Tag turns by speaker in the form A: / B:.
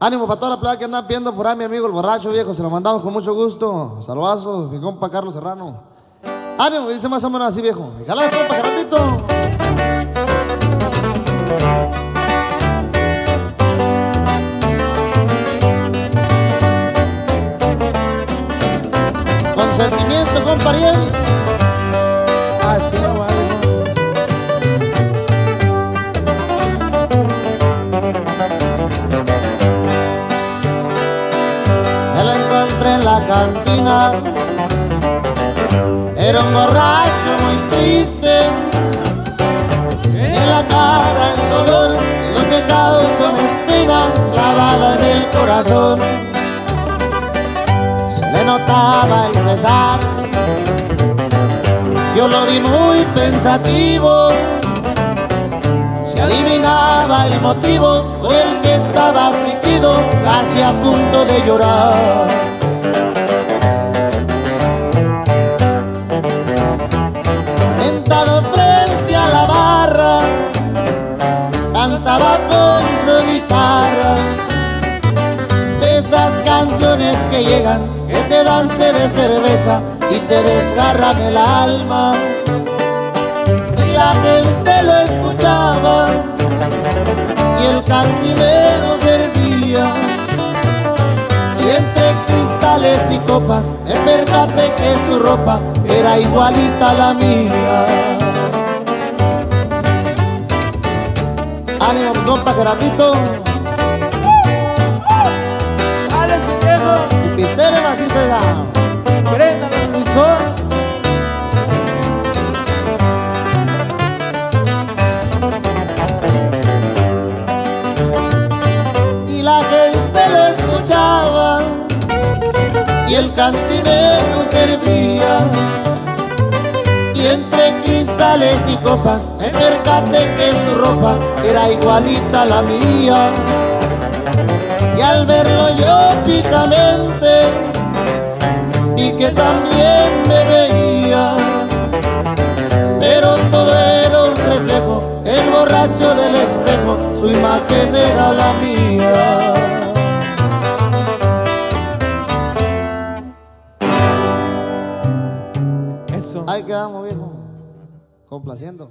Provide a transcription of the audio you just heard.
A: Ánimo para toda la playa que andan viendo por ahí, mi amigo el borracho viejo. Se lo mandamos con mucho gusto. Saludazos, mi compa Carlos Serrano. Ánimo, dice más o menos así, viejo. Jala, compa, ratito. Con sentimiento, compa. Cantina. Era un borracho muy triste. En la cara el dolor de lo que causa una espina clavada en el corazón. Se le notaba el pesar. Yo lo vi muy pensativo. Se adivinaba el motivo por el que estaba afligido, casi a punto de llorar. Cantaba con su guitarra. De esas canciones que llegan, que te dan sed de cerveza y te desgarran el alma. Y la gente lo escuchaba y el cantinero servía. Y entre cristales y copas me percaté que su ropa era igualita a la mía ánimo mi compa Gerardito
B: Dale, su viejo.
A: y pistere macizo oiga.
B: Préndale, Luisón.
A: y la gente lo escuchaba y el cantinero servía cristales y copas me percaté que su ropa era igualita a la mía. Y al verlo yo fijamente vi que también me veía. Pero todo era un reflejo el borracho del espejo su imagen era la mía.
B: Eso.
A: ahí quedamos viejo complaciendo